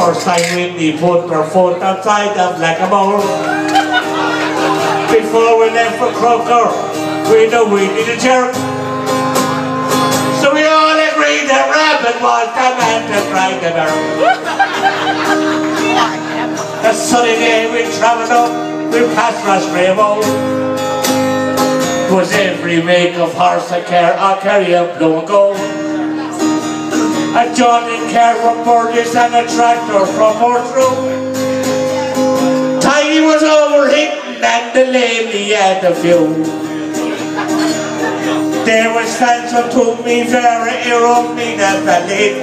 First time Wendy put her foot outside the Blackamoor. Before we left for Croker, we knew we needed a jerk. So we all agreed that Rabbit was the man to drive the bird. A sunny day we travelled up, we passed Rosgrave Was every make of horse I care, I'll carry a blow and go. A John in care from Burgess and a tractor from Portroe. Tiny was overhitting and the lady had a few. There was who took me very ill me that valley.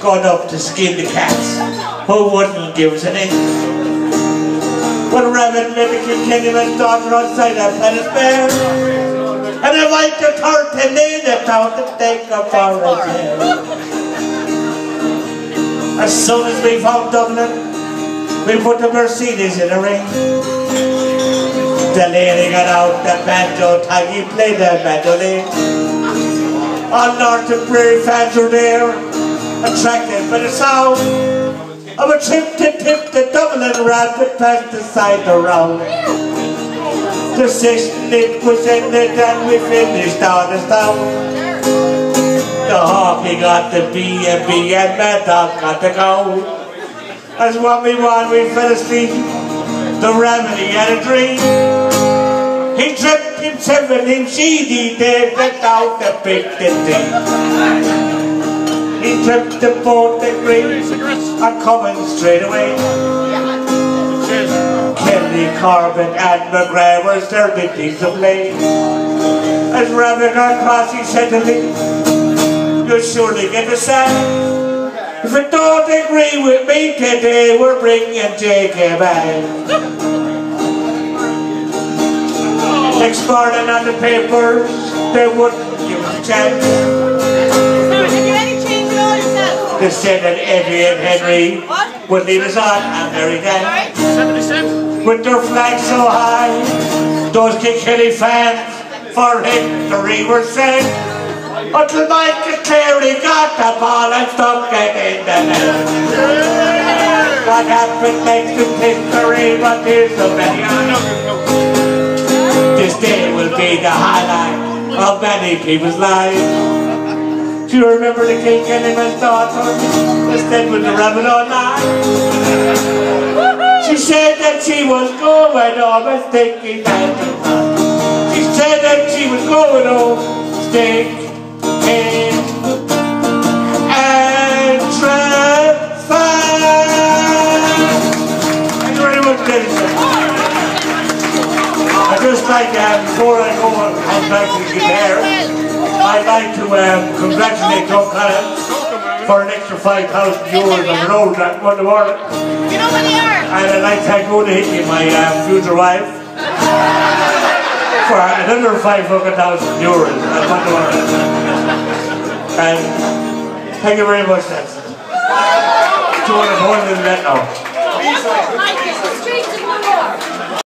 Gone up to skin the cats who wouldn't give us an inch. When Rabbit met the Kilkennyman's daughter outside that Planet I like to tart and they the town to take a As soon as we found Dublin, we put the Mercedes in a ring. The lady got out the banjo, Taggy played the mandolin. All north of Prairie fans were there, attracted by the sound of a trip to tip the Dublin rapid past the side around. The session it was ended and we finished on the town. The hockey got the B and and Mad Dog got the go. As one we won we fell asleep. The remedy had a dream. He tripped himself and him she did let out the big thing. He tripped the the green and coming straight away. Kelly, Corbett and McGrath was their victims of late. As Reverend Crossy said to me, you'll surely get the same. If you don't agree with me today, we're bringing Jacob back. Next morning on the papers, they wouldn't give a chance. That Eddie and Henry would leave us on and Mary Dan with their flag so high. Those Kilkenny fans for victory were sent. Until Michael Cleary got the ball and stuck it in the net. What happened to victory, but here's the many This day will be the highlight of many people's lives. Do you remember the Kilkennyman's daughter? Instead with the rabbit all night. She said that she was going on a sticky night. She said that she was going on stick and and Thank you very much, just like, um, before I go on, on back to the guitar, I'd like to um, congratulate Tom Collins for an extra 5,000 euros on the road that one morning. You know what they are? And I'd like to thank Oda Hickey, my um, future wife, for another 500,000 euros at one morning. And thank you very much, Nancy. 200 more than that now.